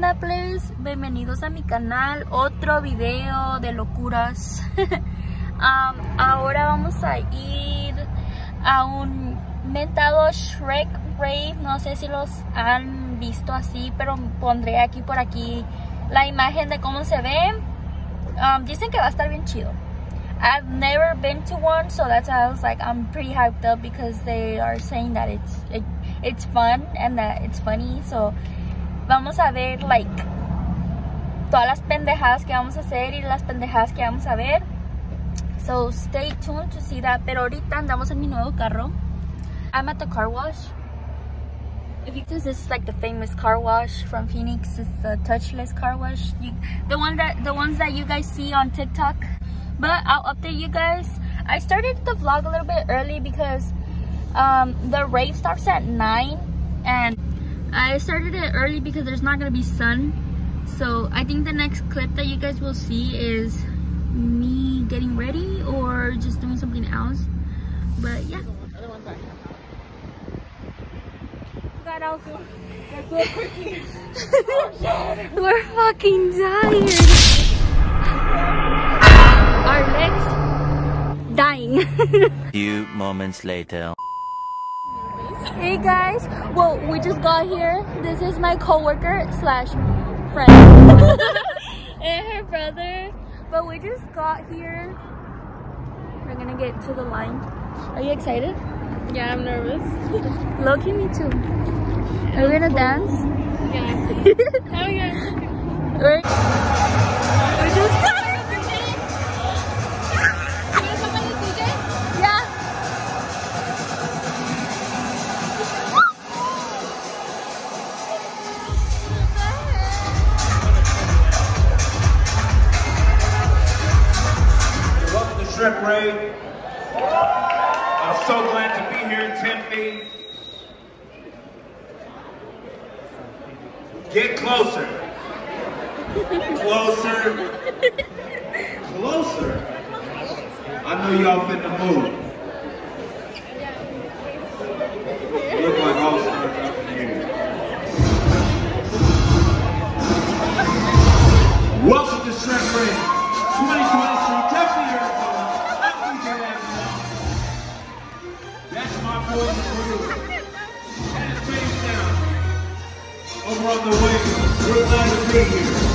onda, please? Bienvenidos a mi canal, otro video de locuras. um, ahora vamos a ir a un mentado Shrek Rave. No sé si los han visto así, pero pondré aquí por aquí la imagen de cómo se ve. Um, dicen que va a estar bien chido. I've never been to one, so that's why I was like, I'm pretty hyped up because they are saying that it's it, it's fun and that it's funny. So vamos a ver like todas las pendejadas que vamos a hacer y las pendejadas que vamos a ver. So stay tuned to see that. Pero ahorita andamos en mi nuevo carro. I'm at the car wash. If you this is like the famous car wash from Phoenix. It's the touchless car wash. You, the one that the ones that you guys see on TikTok. But I'll update you guys. I started the vlog a little bit early because um, the rave starts at 9 and I started it early because there's not gonna be sun. So I think the next clip that you guys will see is me getting ready or just doing something else. But yeah. We're fucking tired. Our legs dying. Few moments later. Hey guys, well we just got here. This is my coworker slash friend and her brother. But we just got here. We're gonna get to the line. Are you excited? Yeah, I'm nervous. Loki, me too. Are we gonna dance? Yeah. How are you guys We're, we just Shrek Rave. I'm so glad to be here in Tempe. Get closer. Closer. Closer. I know y'all finna move. three.